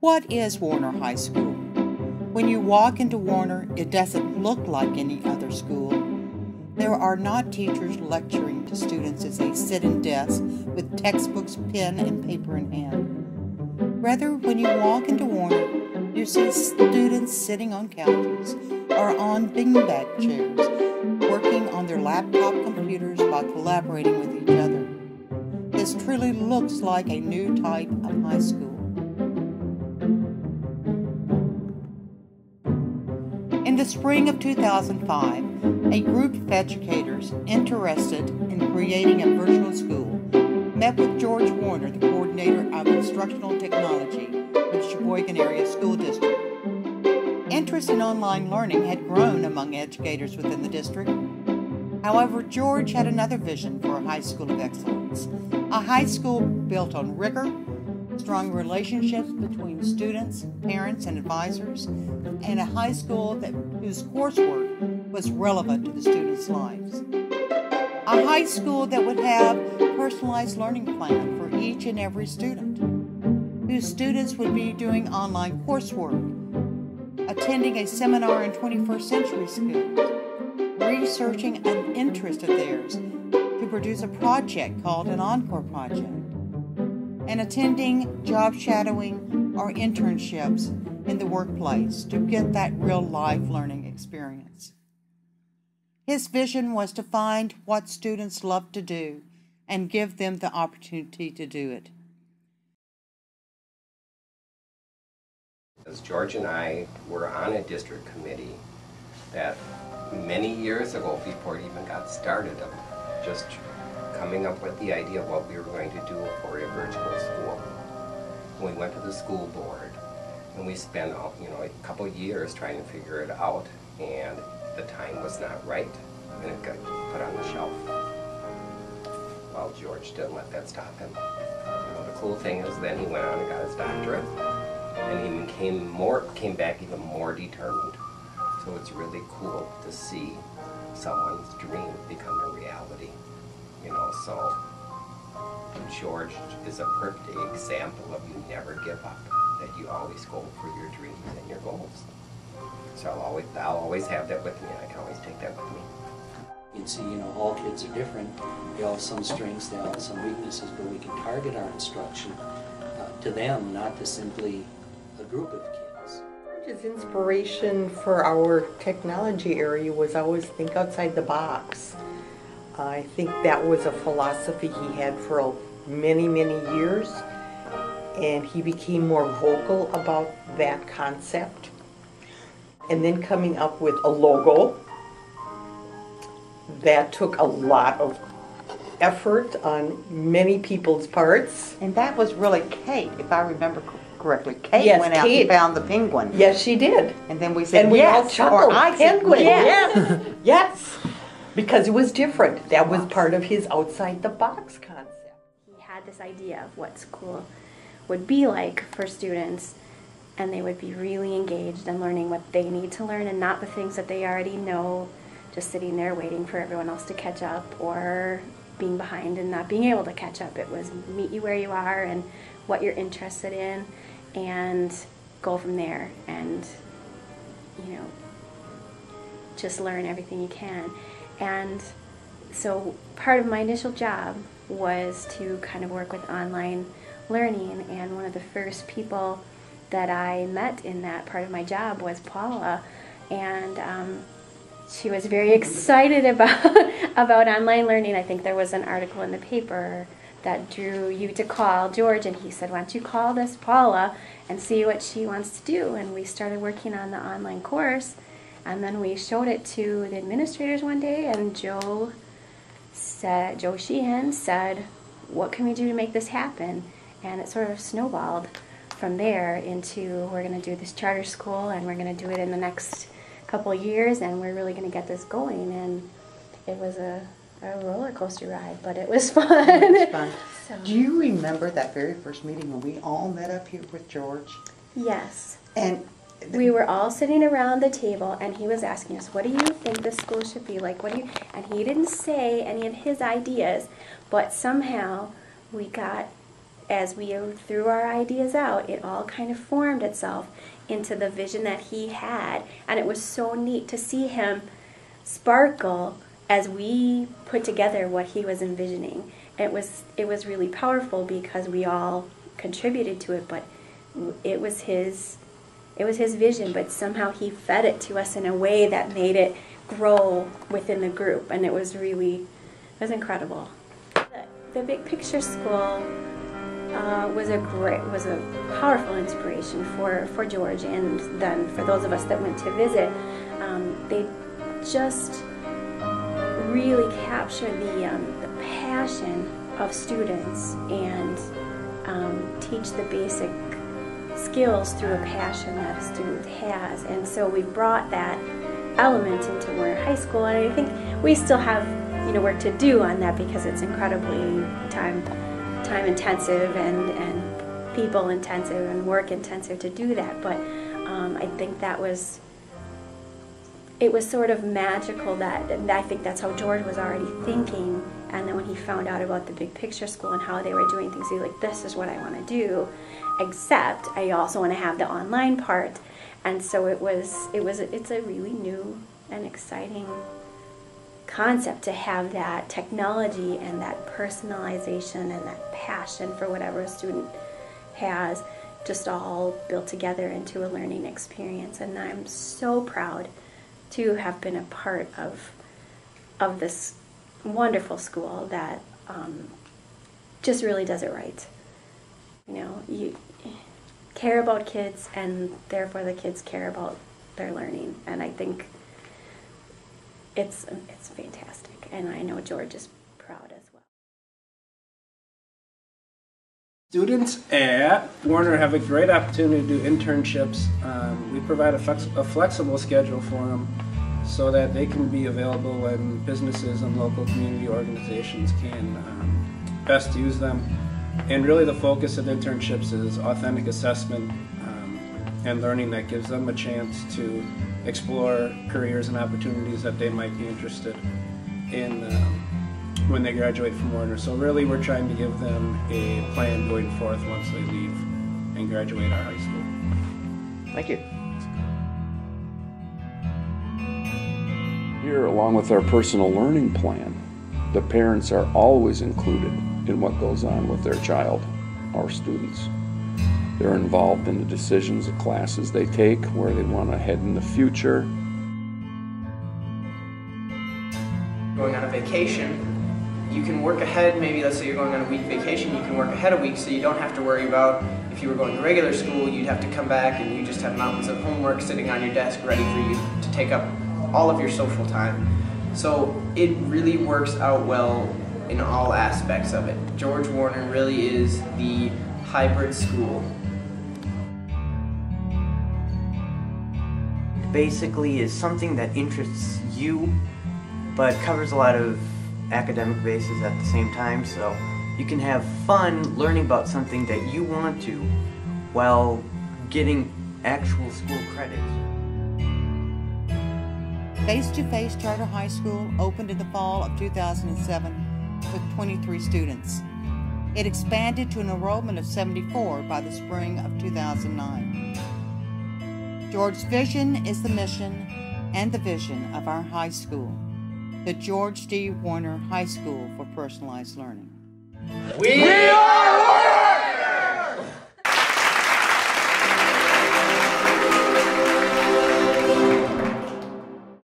What is Warriner High School? When you walk into Warriner, it doesn't look like any other school. There are not teachers lecturing to students as they sit in desks with textbooks, pen, and paper in hand. Rather, when you walk into Warriner, you see students sitting on couches or on beanbag chairs, working on their laptop computers while collaborating with each other. This truly looks like a new type of high school. In the spring of 2005, a group of educators interested in creating a virtual school met with George Warriner, the coordinator of instructional technology with the Sheboygan Area School District. Interest in online learning had grown among educators within the district. However, George had another vision for a high school of excellence, a high school built on rigor, strong relationships between students, parents, and advisors, and a high school that, whose coursework was relevant to the students' lives. A high school that would have personalized learning plan for each and every student, whose students would be doing online coursework, attending a seminar in 21st century skills, researching an interest of theirs to produce a project called an Encore Project and attending job shadowing or internships in the workplace to get that real life learning experience. His vision was to find what students love to do and give them the opportunity to do it. As George and I were on a district committee that many years ago, before it even got started, just coming up with the idea of what we were going to do for a virtual school. We went to the school board and we spent you know a couple years trying to figure it out and the time was not right and it got put on the shelf. Well, George didn't let that stop him. You know, the cool thing is then he went on and got his doctorate and he became more came back even more determined. So it's really cool to see someone's dream become a reality you know, so George is a perfect example of you never give up, that you always go for your dreams and your goals. So I'll always, I'll always have that with me, and I can always take that with me. You can see, you know, all kids are different. They all have some strengths, they all have some weaknesses, but we can target our instruction uh, to them, not to simply a group of kids. His inspiration for our technology area was always think outside the box. I think that was a philosophy he had for many, many years, and he became more vocal about that concept. And then coming up with a logo that took a lot of effort on many people's parts. And that was really Kate, if I remember correctly. Kate Yes, went out Kate. and found the penguin. Yes, she did. And then we said, And we all yes, chuckled. or I said, Penguin, yes. yes, yes. Because it was different. That was part of his outside the box concept. he had this idea of what school would be like for students and they would be really engaged in learning what they need to learn and not the things that they already know just sitting there waiting for everyone else to catch up or being behind and not being able to catch up it was meet you where you are and what you're interested in and go from there and you know just learn everything you can and so part of my initial job was to kind of work with online learning and one of the first people that i met in that part of my job was paula. And um, she was very excited about about online learning. I think there was an article in the paper that drew you to call george and he said why don't you call this paula and see what she wants to do? And we started working on the online course and then we showed it to the administrators one day, and Joe said, Joe Sheehan said, "What can we do to make this happen?" And it sort of snowballed from there into we're going to do this charter school, and we're going to do it in the next couple of years, and we're really going to get this going. And it was a, a roller coaster ride, but it was fun. It was fun. So- Do you remember that very first meeting when we all met up here with George? yes. And we were all sitting around the table and he was asking us what do you think this school should be like what do you and he didn't say any of his ideas but somehow we got as we threw our ideas out, it all kind of formed itself into the vision that he had. And it was so neat to see him sparkle as we put together what he was envisioning. It was it was really powerful because we all contributed to it, but it was his it was his vision, but somehow he fed it to us in a way that made it grow within the group, and it was really it was incredible. The, the big picture school uh, was a great was a powerful inspiration for for George, and then for those of us that went to visit, um, they just really capture the um, the passion of students and um, teach the basic skills through a passion that a student has. And so we brought that element into Warriner High School, and I think we still have you know work to do on that because it's incredibly time time intensive and and people intensive and work intensive to do that. But um, I think that was it was sort of magical that I think that's how George was already thinking. And then when he found out about the big picture school and how they were doing things, he was like, "This is what I want to do." Except I also want to have the online part, and so it was. It was. It's a really new and exciting concept to have that technology and that personalization and that passion for whatever a student has just all built together into a learning experience. And I'm so proud to have been a part of of this wonderful school that um, just really does it right. You know, you care about kids, and therefore the kids care about their learning, and I think it's it's fantastic. And I know George is proud as well. Students at Warriner have a great opportunity to do internships. Um, we provide a, flex- a, flexible schedule for them so that they can be available when businesses and local community organizations can um, best use them. And really, the focus of internships is authentic assessment um, and learning that gives them a chance to explore careers and opportunities that they might be interested in um, when they graduate from Warriner. So really we're trying to give them a plan going forth once they leave and graduate our high school. Thank you. Here, along with our personal learning plan, the parents are always included in what goes on with their child, our students. They're involved in the decisions of classes they take, where they want to head in the future. Going on a vacation, you can work ahead, maybe let's say you're going on a week vacation, you can work ahead a week so you don't have to worry about if you were going to regular school, you'd have to come back and you just have mountains of homework sitting on your desk ready for you to take up all of your social time. So it really works out well in all aspects of it. George Warriner really is the hybrid school. Basically is something that interests you but covers a lot of academic bases at the same time, so you can have fun learning about something that you want to while getting actual school credits. Face to Face Charter High School opened in the fall of 2007 with 23 students. It expanded to an enrollment of 74 by the spring of 2009. George's vision is the mission and the vision of our high school the George D. Warriner High School for Personalized Learning. We are